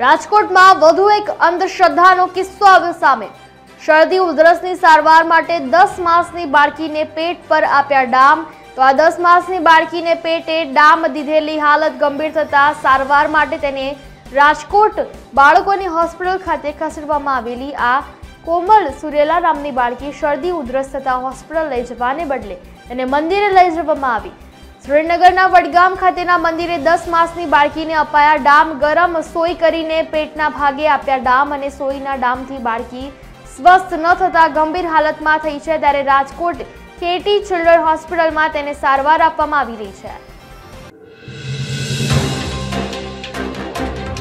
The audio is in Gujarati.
રાજકોટમાં વધુ એક અંધશ્રદ્ધાનો કિસ્સો આવ્યો સામે. શરદી ઉધરસની સારવાર માટે દસ માસની બાળકીને પેટ પર આપ્યા ડામ. તો આ દસ માસની બાળકીને પેટે ડામ દીધેલી હાલત ગંભીર થતાં સારવાર માટે તેને રાજકોટ બાળકોની હોસ્પિટલ ખાતે ખસેડવામાં આવેલી આ કોમલ સુરેલા નામની બાળકી શરદી ઉધરસ થતાં હોસ્પિટલ લઈ જવાને બદલે તેને મંદિરે લઈ જવામાં આવી. સુરેન્દ્રનગરના વડગામ ખાતેના મંદિરે દસ માસની બાળકીને અપાયા ડામ. ગરમ સોય કરીને પેટના ભાગે આપ્યા ડામ અને સોયના ડામથી બાળકી સ્વસ્થ ન થતા ગંભીર હાલતમાં થઈ છે. ત્યારે રાજકોટ કેટી ચિલ્ડ્રન હોસ્પિટલમાં તેને સારવાર આપવામાં આવી રહી છે.